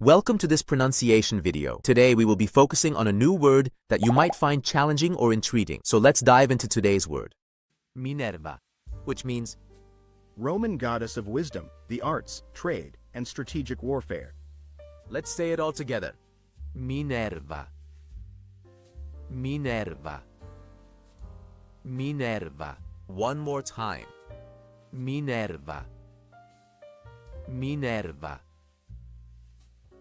Welcome to this pronunciation video. Today we will be focusing on a new word that you might find challenging or intriguing. So let's dive into today's word. Minerva, which means Roman goddess of wisdom, the arts, trade, and strategic warfare. Let's say it all together. Minerva. Minerva. Minerva. One more time. Minerva. Minerva.